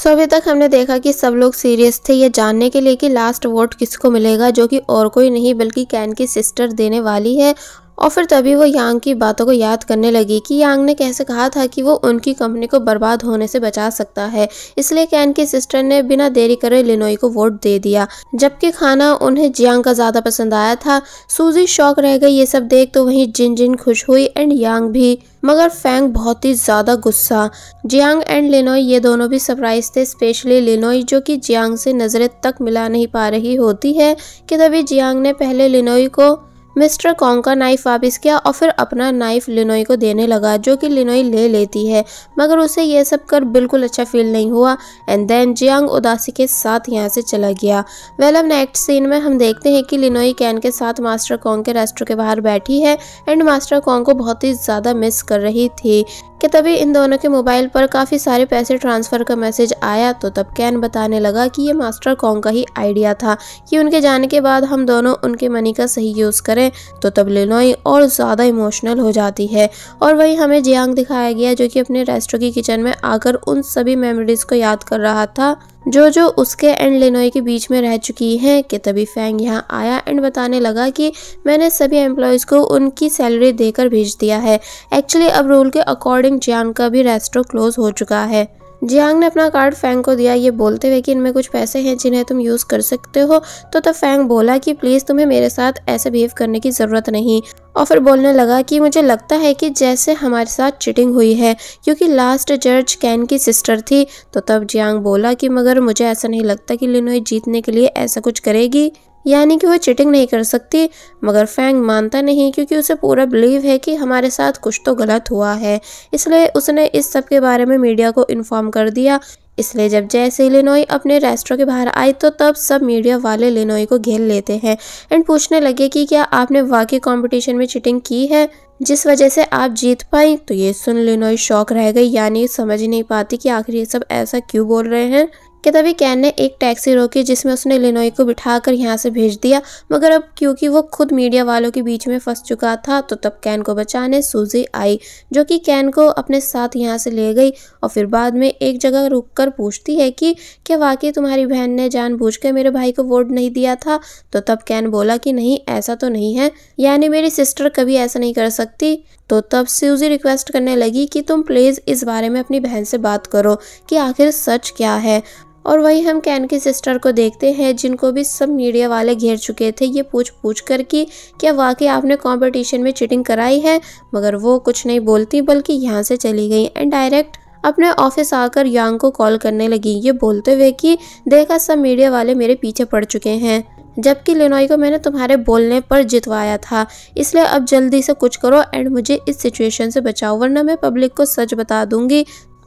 सो अभी तक हमने देखा कि सब लोग सीरियस थे ये जानने के लिए कि लास्ट वोट किसको मिलेगा, जो कि और कोई नहीं, बल्कि कैन की सिस्टर देने वाली है। और फिर तभी वो यांग की बातों को याद करने लगी कि यांग ने कैसे कहा था कि वो उनकी कंपनी को बर्बाद होने से बचा सकता है। इसलिए कैन की सिस्टर ने बिना देरी करे लिनोई को वोट दे दिया, जबकि खाना उन्हें जियांग का ज़्यादा पसंद आया था। सूजी शौक रह गई ये सब देख तो वहीं जिन जिन खुश हुई एंड यांग भी, मगर फैंग बहुत ही ज़्यादा गुस्सा। जियांग एंड लिनोई ये दोनों भी सरप्राइज़ थे, स्पेशली लिनोई जो कि जियांग से नज़रें तक मिला नहीं पा रही होती है कि तभी जियांग ने पहले लिनोई को मिस्टर कॉन्ग का नाइफ वापस किया और फिर अपना नाइफ लिनोई को देने लगा, जो कि लिनोई ले लेती है, मगर उसे ये सब कर बिल्कुल अच्छा फील नहीं हुआ एंड देन जियांग उदासी के साथ यहाँ से चला गया। वेल अब नेक्स्ट सीन में हम देखते हैं कि लिनोई कैन के साथ मास्टर कॉन्ग के रेस्टोरेंट के बाहर बैठी है एंड मास्टर कॉन्ग को बहुत ही ज़्यादा मिस कर रही थी, कि तभी इन दोनों के मोबाइल पर काफ़ी सारे पैसे ट्रांसफ़र का मैसेज आया तो तब कैन बताने लगा कि ये मास्टर कॉन्ग का ही आइडिया था, कि उनके जाने के बाद हम दोनों उनके मनी का सही यूज़ करें। तो तब लिनोई और ज़्यादा इमोशनल हो जाती है। और वही हमें जियांग दिखाया गया जो कि अपने रेस्टोरेंट की किचन में आकर उन सभी मेमोरीज को याद कर रहा था, जो जो उसके एंड लिनोई के बीच में रह चुकी हैं, कि तभी फैंग यहाँ आया एंड बताने लगा कि मैंने सभी एम्प्लॉयज़ को उनकी सैलरी देकर भेज दिया है। एक्चुअली अब रूल के अकॉर्डिंग जियांग का भी रेस्टोरेंट क्लोज हो चुका है। जियांग ने अपना कार्ड फैंग को दिया। ये बोलते हुए कि इनमें कुछ पैसे हैं जिन्हें तुम यूज़ कर सकते हो। तो तब फैंग बोला कि प्लीज़ तुम्हें मेरे साथ ऐसे बिहेव करने की ज़रूरत नहीं। और फिर बोलने लगा कि मुझे लगता है कि जैसे हमारे साथ चिटिंग हुई है, क्योंकि लास्ट जज कैन की सिस्टर थी। तो तब जियांग बोला कि मगर मुझे ऐसा नहीं लगता कि लिनोई जीतने के लिए ऐसा कुछ करेगी। यानी कि वो चिटिंग नहीं कर सकती, मगर फैंग मानता नहीं क्योंकि उसे पूरा बिलीव है कि हमारे साथ कुछ तो गलत हुआ है। इसलिए उसने इस सब के बारे में मीडिया को इन्फॉर्म कर दिया। इसलिए जब जैसे ही लिनोई अपने रेस्टोरेंट के बाहर आई तो तब सब मीडिया वाले लिनोई को घेर लेते हैं एंड पूछने लगे कि क्या आपने वाकई कंपटीशन में चिटिंग की है? जिस वजह से आप जीत पाई तो ये सुन लिनोई शौक रह गई, यानी समझ नहीं पाती कि आखिर ये सब ऐसा क्यों बोल रहे हैं। कि तभी कैन ने एक टैक्सी रोकी जिसमें उसने लिनोई को बिठाकर यहाँ से भेज दिया। मगर अब क्योंकि वो खुद मीडिया वालों के बीच में फंस चुका था तो तब कैन को बचाने सूजी आई, जो कि कैन को अपने साथ यहाँ से ले गई और फिर बाद में एक जगह रुककर पूछती है कि, क्या वाकई तुम्हारी बहन ने जानबूझकर मेरे भाई को वोट नहीं दिया था? तो तब कैन बोला कि, नहीं, ऐसा तो नहीं है। यानी मेरी सिस्टर कभी ऐसा नहीं कर सकती। तो तब सूजी रिक्वेस्ट करने लगी कि, तुम प्लीज़ इस बारे में अपनी बहन से बात करो कि आखिर सच क्या है? और वही हम कैन की सिस्टर को देखते हैं, जिनको भी सब मीडिया वाले घेर चुके थे ये पूछ पूछ कर कि, क्या वाकई आपने कंपटीशन में चीटिंग कराई है? मगर वो कुछ नहीं बोलती, बल्कि यहाँ से चली गई एंड डायरेक्ट अपने ऑफ़िस आकर यांग को कॉल करने लगी। ये बोलते हुए कि, देखा सब मीडिया वाले मेरे पीछे पड़ चुके हैं, जबकि लिनोई को मैंने तुम्हारे बोलने पर जितवाया था। इसलिए अब जल्दी से कुछ करो एंड मुझे इस सिचुएशन से बचाओ, वरना मैं पब्लिक को सच बता दूँगी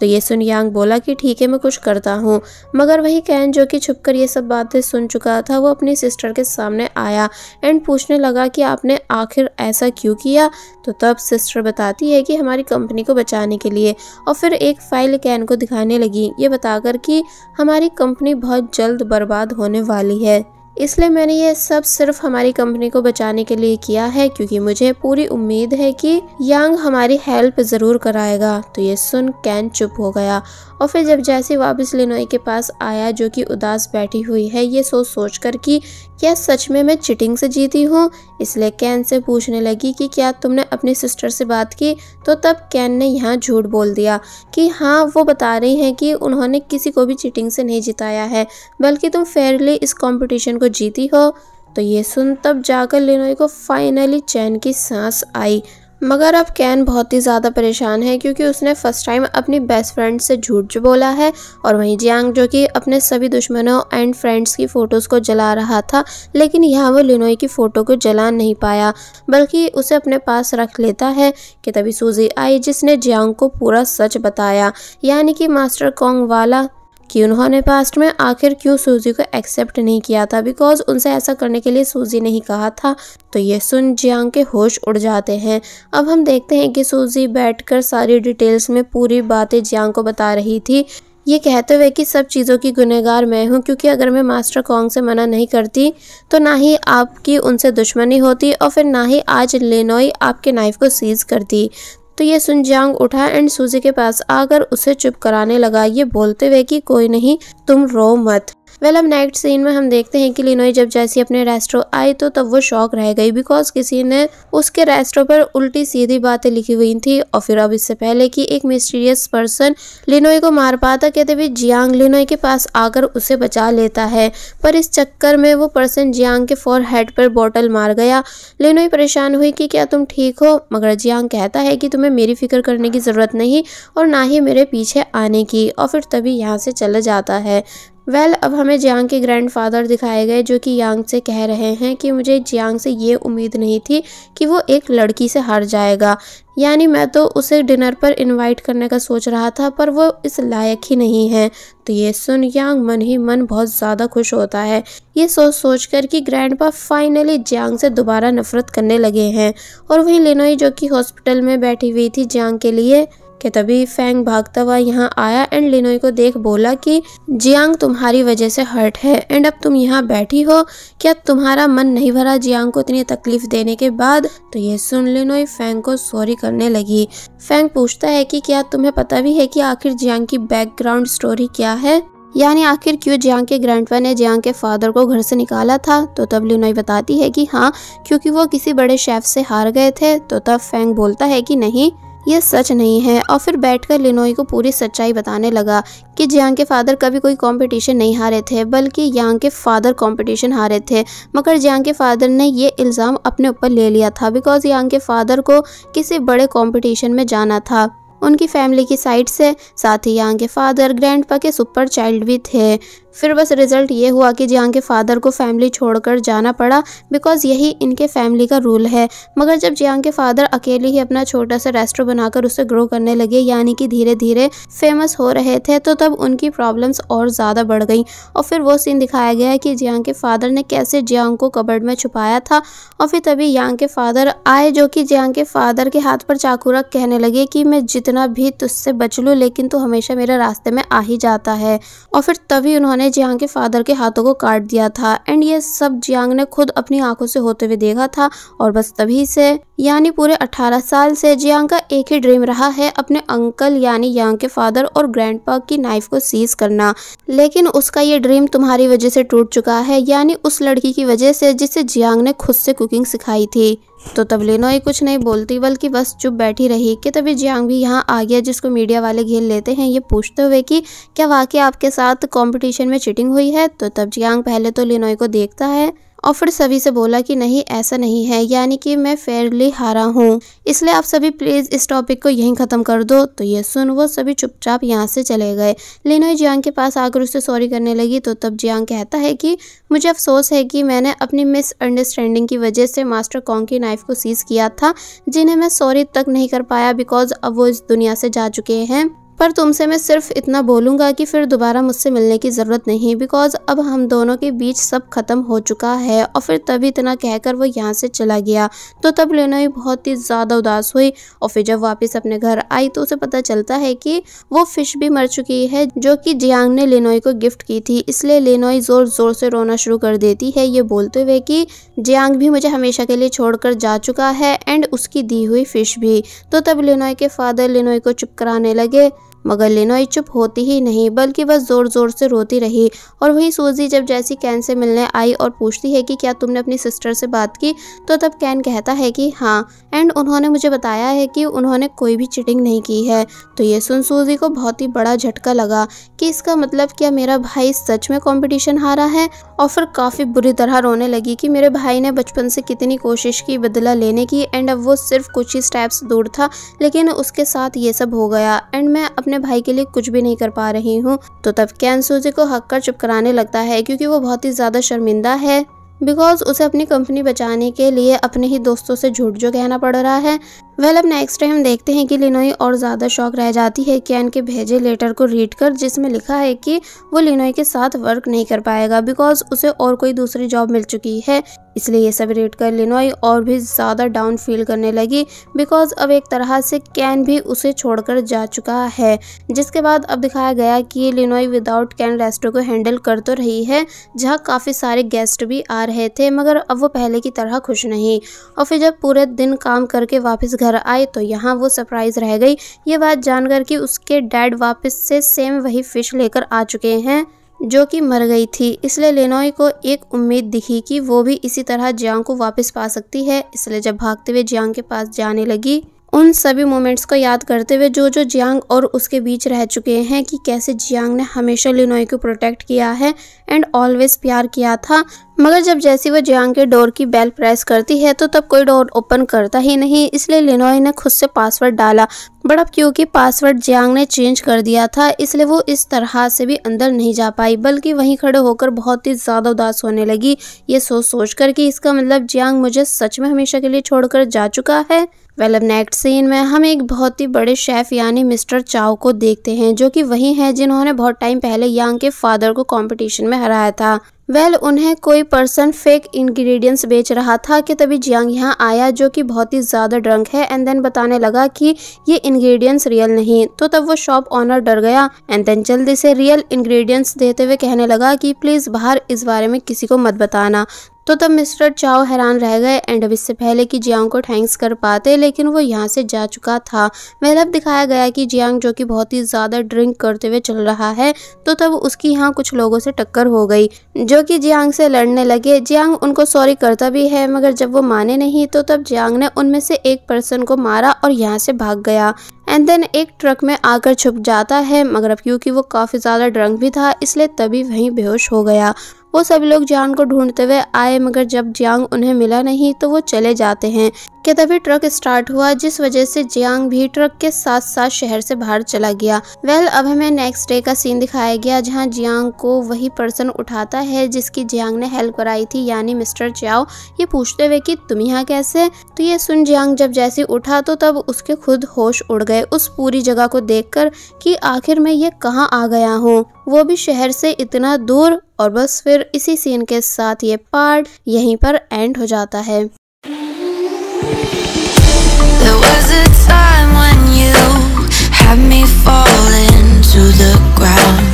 तो ये सुन यांग बोला कि ठीक है, मैं कुछ करता हूँ। मगर वही कैन जो कि छुपकर ये सब बातें सुन चुका था, वो अपनी सिस्टर के सामने आया एंड पूछने लगा कि आपने आखिर ऐसा क्यों किया? तो तब सिस्टर बताती है कि हमारी कंपनी को बचाने के लिए। और फिर एक फ़ाइल कैन को दिखाने लगी। ये बताकर कि हमारी कंपनी बहुत जल्द बर्बाद होने वाली है। इसलिए मैंने ये सब सिर्फ़ हमारी कंपनी को बचाने के लिए किया है, क्योंकि मुझे पूरी उम्मीद है कि यांग हमारी हेल्प ज़रूर कराएगा। तो ये सुन कैन चुप हो गया। और फिर जब जैसे वापस लिनोई के पास आया, जो कि उदास बैठी हुई है, ये सोच सोच कर कि क्या सच में मैं चिटिंग से जीती हूँ? इसलिए कैन से पूछने लगी कि क्या तुमने अपनी सिस्टर से बात की? तो तब कैन ने यहाँ झूठ बोल दिया कि हाँ वो बता रही हैं कि उन्होंने किसी को भी चिटिंग से नहीं जिताया है, बल्कि तुम फेयरली इस कॉम्पिटिशन को जीती हो तो ये सुन तब जाकर लिनोई को फाइनली चैन की सांस आई। मगर अब कैन बहुत ही ज़्यादा परेशान है क्योंकि उसने फ़र्स्ट टाइम अपनी बेस्ट फ्रेंड से झूठ बोला है और वहीं जियांग जो कि अपने सभी दुश्मनों एंड फ्रेंड्स की फ़ोटोज़ को जला रहा था, लेकिन यहाँ वो लिनोई की फ़ोटो को जला नहीं पाया, बल्कि उसे अपने पास रख लेता है कि तभी सूजी आई जिसने जियांग को पूरा सच बताया। यानी कि मास्टर कॉन्ग वाला कि उन्होंने पास्ट में आखिर क्यों सूजी को एक्सेप्ट नहीं किया था? बिकॉज़ उनसे ऐसा करने के लिए सूजी नहीं कहा था। तो ये सुन जियांग के होश उड़ जाते हैं। अब हम देखते हैं कि सूजी बैठकर सारी डिटेल्स में पूरी बातें जियांग को बता रही थी। ये कहते हुए कि सब चीज़ों की गुनहगार मैं हूँ, क्योंकि अगर मैं मास्टर कॉन्ग से मना नहीं करती तो ना ही आपकी उनसे दुश्मनी होती और फिर ना ही आज लेनोई आपके नाइफ को सीज करती। तो ये सुन जांग उठा एंड सूजी के पास आकर उसे चुप कराने लगा। ये बोलते हुए कि कोई नहीं, तुम रो मत। वेल अब नेक्स्ट सीन में हम देखते हैं कि लिनोई जब जैसी अपने रेस्टों आई तो तब वो शॉक रह गई बिकॉज़ किसी ने उसके रेस्टों पर उल्टी सीधी बातें लिखी हुई थी और फिर अब इससे पहले कि एक मिस्टीरियस पर्सन लिनोई को मार पाता, कहते हुए जियांग लिनोई के पास आकर उसे बचा लेता है। पर इस चक्कर में वो पर्सन जियांग के फोर हेड पर बॉटल मार गया। लिनोई परेशान हुई कि क्या तुम ठीक हो? मगर जियांग कहता है कि तुम्हें मेरी फ़िक्र करने की ज़रूरत नहीं और ना ही मेरे पीछे आने की और फिर तभी यहाँ से चला जाता है। वेल well, अब हमें जियांग के ग्रैंडफादर दिखाए गए जो कि यांग से कह रहे हैं कि मुझे जियांग से ये उम्मीद नहीं थी कि वो एक लड़की से हार जाएगा। यानी मैं तो उसे डिनर पर इनवाइट करने का सोच रहा था पर वो इस लायक ही नहीं है। तो ये सुन यांग मन ही मन बहुत ज़्यादा खुश होता है। ये सोच सोच कर कि ग्रैंडपा फाइनली जियांग से दोबारा नफरत करने लगे हैं। और वहीं लिनोई जो कि हॉस्पिटल में बैठी हुई थी जियांग के लिए कि तभी फैंग भागता हुआ यहाँ आया एंड लिनोई को देख बोला कि, जियांग तुम्हारी वजह से हर्ट है एंड अब तुम यहाँ बैठी हो। क्या तुम्हारा मन नहीं भरा जियांग को इतनी तकलीफ़ देने के बाद? तो ये सुन लिनोई फैंग को सॉरी करने लगी। फैंग पूछता है कि क्या तुम्हें पता भी है कि आखिर जियांग की बैकग्राउंड स्टोरी क्या है? यानी आखिर क्यों जियांग के ग्रैंडपा ने जियांग के फादर को घर से निकाला था? तो तब लिनोई बताती है कि हाँ क्योंकि वो किसी बड़े शेफ से हार गए थे। तो तब फैंग बोलता है कि नहीं ये सच नहीं है। और फिर बैठकर लिनोई को पूरी सच्चाई बताने लगा कि जियांग के फादर कभी कोई कंपटीशन नहीं हारे थे, बल्कि यांग के फादर कंपटीशन हारे थे। मगर जियांग के फादर ने ये इल्ज़ाम अपने ऊपर ले लिया था बिकॉज़ यांग के फादर को किसी बड़े कंपटीशन में जाना था। उनकी फैमिली की साइड से साथ ही यहाँ के फादर ग्रैंडपा के सुपर चाइल्ड भी थे। फिर बस रिज़ल्ट ये हुआ कि जहाँ के फादर को फैमिली छोड़कर जाना पड़ा बिकॉज़ यही इनके फैमिली का रूल है। मगर जब जियांग के फादर अकेले ही अपना छोटा सा रेस्टोरेंट बनाकर उसे ग्रो करने लगे, यानी कि धीरे धीरे फ़ेमस हो रहे थे तो तब उनकी प्रॉब्लम्स और ज़्यादा बढ़ गई। और फिर वो सीन दिखाया गया कि जियांग के फादर ने कैसे जियांग को कबर्ड में छुपाया था, और फिर तभी यांग के फादर आए, जो कि जियांग के फादर के हाथ पर चाकू रख कहने लगे कि, मैं जितना भी तुझसे बच लूँ, लेकिन तू हमेशा मेरे रास्ते में आ ही जाता है। और फिर तभी उन्होंने ने जियांग के फादर के हाथों को काट दिया था। एंड ये सब जियांग ने खुद अपनी आँखों से होते हुए देखा था और बस तभी से, यानी पूरे 18 साल से जियांग का एक ही ड्रीम रहा है अपने अंकल, यानी यांग के फादर और ग्रैंडपा की नाइफ को सीज करना। लेकिन उसका ये ड्रीम तुम्हारी वजह से टूट चुका है, यानी उस लड़की की वजह से जिसे जियांग ने खुद से कुकिंग सिखाई थी। तो तब ही कुछ नहीं बोलती, बल्कि बस चुप बैठी रही। कि तभी जियांग भी यहाँ आ गया, जिसको मीडिया वाले घेर लेते हैं। ये पूछते हुए कि, क्या वाकई आपके साथ कंपटीशन में चिटिंग हुई है? तो तब जियांग पहले तो लिनोई को देखता है। और फिर सभी से बोला कि नहीं, ऐसा नहीं है, यानी कि मैं फेयरली हारा हूँ। इसलिए आप सभी प्लीज़ इस टॉपिक को यहीं ख़त्म कर दो। तो ये सुन, वो सभी चुपचाप यहाँ से चले गए। लिनोई जियांग के पास आकर उससे सॉरी करने लगी तो तब जियांग कहता है कि, मुझे अफसोस है कि मैंने अपनी मिसअंडरस्टैंडिंग की वजह से मास्टर कॉन्ग की नाइफ को सीज किया था, जिन्हें मैं सॉरी तक नहीं कर पाया बिकॉज़ अब वो इस दुनिया से जा चुके हैं। पर तुमसे मैं सिर्फ़ इतना बोलूँगा कि फिर दोबारा मुझसे मिलने की ज़रूरत नहीं बिकॉज़ अब हम दोनों के बीच सब खत्म हो चुका है और फिर तभी इतना कहकर वो यहाँ से चला गया। तो तब लेनोई बहुत ही ज़्यादा उदास हुई और फिर जब वापस अपने घर आई तो उसे पता चलता है कि वो फ़िश भी मर चुकी है, जो कि जियांग ने लेनोई को गिफ्ट की थी। इसलिए लेनोई ज़ोर ज़ोर से रोना शुरू कर देती है ये बोलते हुए कि जियांग भी मुझे हमेशा के लिए छोड़कर जा चुका है एंड उसकी दी हुई फ़िश भी। तो तब लेनोई के फादर लेनोई को चुप कराने लगे। मगर लिनोई चुप होती ही नहीं, बल्कि बस ज़ोर ज़ोर से रोती रही और वही सूजी जब जैसी कैन से मिलने आई और पूछती है कि क्या तुमने अपनी सिस्टर से बात की तो तब कैन कहता है कि हाँ एंड उन्होंने मुझे बताया है कि उन्होंने कोई भी चिटिंग नहीं की है। तो ये सुन सूजी को बहुत ही बड़ा झटका लगा कि इसका मतलब क्या मेरा भाई सच में कॉम्पिटिशन हारा है? और फिर काफ़ी बुरी तरह रोने लगी कि मेरे भाई ने बचपन से कितनी कोशिश की बदला लेने की, एंड अब वो सिर्फ़ कुछ ही स्टेप्स दूर था, लेकिन उसके साथ ये सब हो गया। एंड मैं अपने अपने भाई के लिए कुछ भी नहीं कर पा रही हूँ। तो तब कैन सूजी को हक कर चुप कराने लगता है क्योंकि वो बहुत ही ज़्यादा शर्मिंदा है। बिकॉज़ उसे अपनी कंपनी बचाने के लिए अपने ही दोस्तों से झूठ जो कहना पड़ रहा है। वेल, अब नेक्स्ट टाइम देखते हैं कि लिनोई और ज़्यादा शौक रह जाती है कैन के भेजे लेटर को रीड कर, जिसमें लिखा है कि वो लिनोई के साथ वर्क नहीं कर पाएगा। बिकॉज़ उसे और कोई दूसरी जॉब मिल चुकी है। इसलिए ये सब रेड कर लिनोई और भी ज़्यादा डाउन फील करने लगी बिकॉज़ अब एक तरह से कैन भी उसे छोड़कर जा चुका है। जिसके बाद अब दिखाया गया कि लिनोई विदाउट कैन रेस्टो को हैंडल कर तो रही है, जहाँ काफ़ी सारे गेस्ट भी आ रहे थे, मगर अब वो पहले की तरह खुश नहीं। और फिर जब पूरे दिन काम करके वापस घर आए तो यहाँ वो सरप्राइज़ रह गई। ये बात जानकर कि उसके डैड वापस से सेम वही फ़िश लेकर आ चुके हैं। जो कि मर गई थी। इसलिए लेनोई को एक उम्मीद दिखी कि वो भी इसी तरह जियांग को वापस पा सकती है। इसलिए जब भागते हुए जियांग के पास जाने लगी उन सभी मोमेंट्स को याद करते हुए जो जो जियांग और उसके बीच रह चुके हैं कि कैसे जियांग ने हमेशा लिनोई को प्रोटेक्ट किया है एंड ऑलवेज प्यार किया था। मगर जब जैसी वो जियांग के डोर की बेल प्रेस करती है तो तब कोई डोर ओपन करता ही नहीं, इसलिए लिनोई ने खुद से पासवर्ड डाला। बट अब क्योंकि पासवर्ड जियांग ने चेंज कर दिया था, इसलिए वो इस तरह से भी अंदर नहीं जा पाई, बल्कि वहीं खड़े होकर बहुत ही ज़्यादा उदास होने लगी। ये सोच सोच कर कि इसका मतलब जियांग मुझे सच में हमेशा के लिए छोड़कर जा चुका है। वेल अब नेक्स्ट सीन में हम एक बहुत ही बड़े शेफ यानी मिस्टर चाओ को देखते हैं जो कि वही हैं जिन्होंने बहुत टाइम पहले यांग के फादर को कंपटीशन में हराया था। वेल well, उन्हें कोई पर्सन फेक इंग्रेडिएंट्स बेच रहा था कि तभी जियांग यहाँ आया जो कि बहुत ही ज़्यादा ड्रंक है एंड देन बताने लगा कि ये इंग्रेडिएंट्स रियल नहीं। तो तब वो शॉप ऑनर डर गया एंड देन जल्दी से रियल इंग्रेडिएंट्स देते हुए कहने लगा कि प्लीज़ बाहर इस बारे में किसी को मत बताना। तो तब मिस्टर चाओ हैरान रह गए एंड अब इससे पहले कि जियांग को थैंक्स कर पाते, लेकिन वो यहाँ से जा चुका था। वह अब दिखाया गया कि जियांग जो कि बहुत ही ज़्यादा ड्रिंक करते हुए चल रहा है तो तब उसकी यहाँ कुछ लोगों से टक्कर हो गई, जो कि जियांग से लड़ने लगे। जियांग उनको सॉरी करता भी है, मगर जब वो माने नहीं तो तब जियांग ने उनमें से एक पर्सन को मारा और यहाँ से भाग गया। एंड देन एक ट्रक में आकर छुप जाता है, मगर अब क्योंकि वो काफ़ी ज़्यादा ड्रंक भी था, इसलिए तभी वहीं बेहोश हो गया। वो सब लोग जियांग को ढूंढते हुए आए, मगर जब जियांग उन्हें मिला नहीं तो वो चले जाते हैं। कि तभी ट्रक स्टार्ट हुआ जिस वजह से जियांग भी ट्रक के साथ साथ शहर से बाहर चला गया। वेल well, अब हमें नेक्स्ट डे का सीन दिखाया गया जहाँ जियांग को वही पर्सन उठाता है जिसकी जियांग ने हेल्प कराई थी यानी मिस्टर चाओ ये पूछते हुए कि तुम यहाँ कैसे? तो ये सुन जियांग जब जैसे उठा तो तब उसके खुद होश उड़ गए उस पूरी जगह को देखकर कि आखिर मैं ये कहाँ आ गया हूँ? वो भी शहर से इतना दूर और बस फिर इसी सीन के साथ ये पार्ट यहीं पर एंड हो जाता है। was a time when you had me fall into the ground.